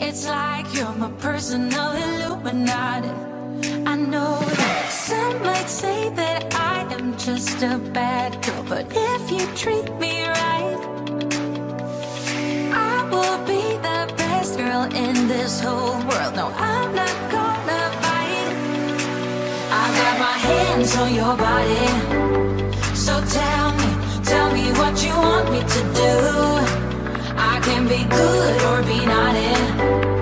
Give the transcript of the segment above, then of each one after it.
It's like you're my personal Illuminati. I know that some might say that I am just a bad girl, but if you treat me right, I will be the best girl in this whole world. No, I'm not gonna fight. I got my hands on your body, so tell me, tell me what you want me to do can be good or be not in.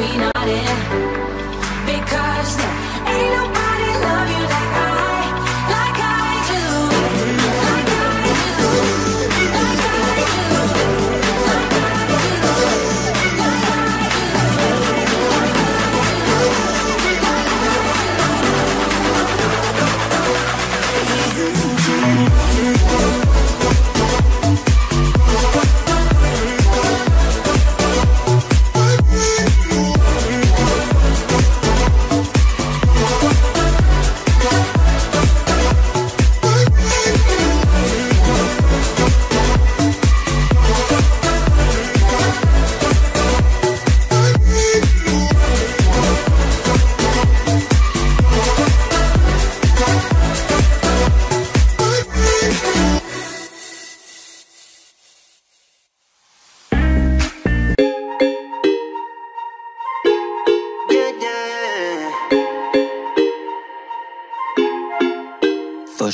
we know.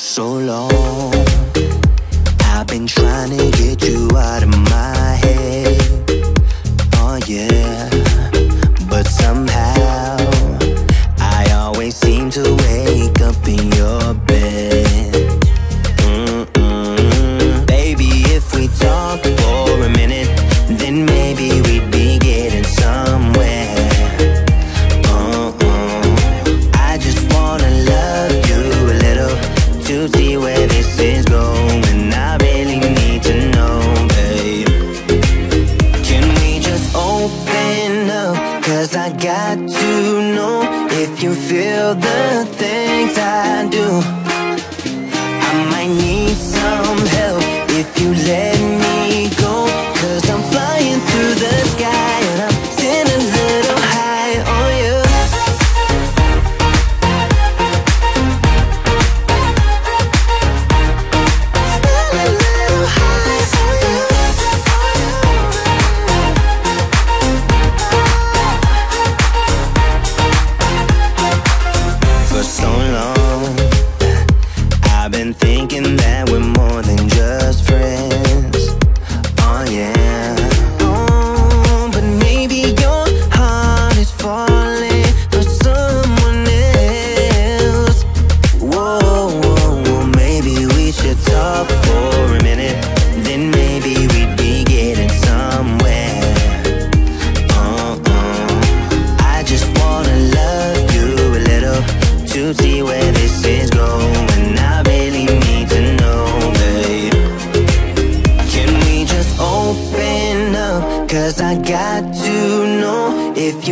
so long. I've been trying to get you out of my head. Oh, yeah.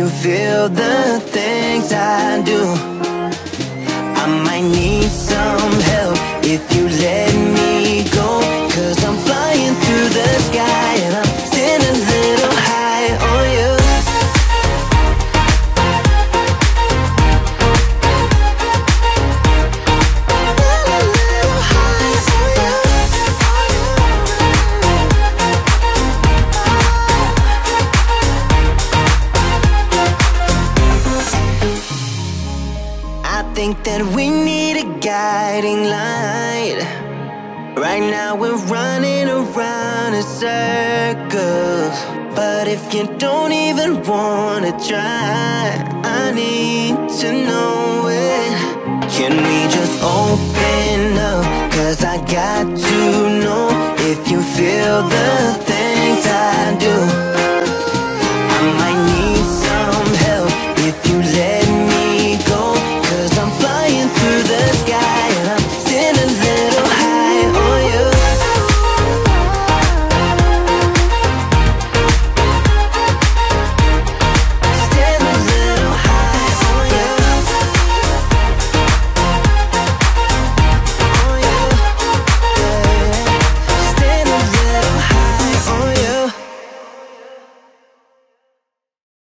Feel the things I do. I might need some help if you let think that we need a guiding light. Right now we're running around in circles. But if you don't even wanna try, I need to know it. Can we just open